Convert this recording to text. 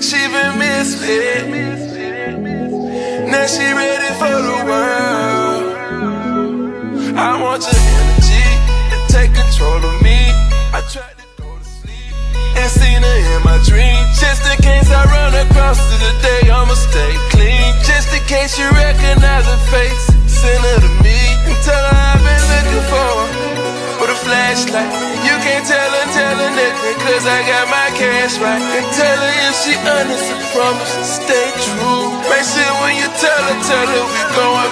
She been misled. Now she ready for the world. I want your energy to take control of me. I tried to go to sleep and seen her in my dream. Just in case I run across to the day, I'ma stay clean. Just in case you recognize her face, send her to me and tell her I've been looking for her with a flashlight. You can't tell her, tell cause I got my cash right. And tell her if she honest, I promise to stay true. Make sure when you tell her, tell her we going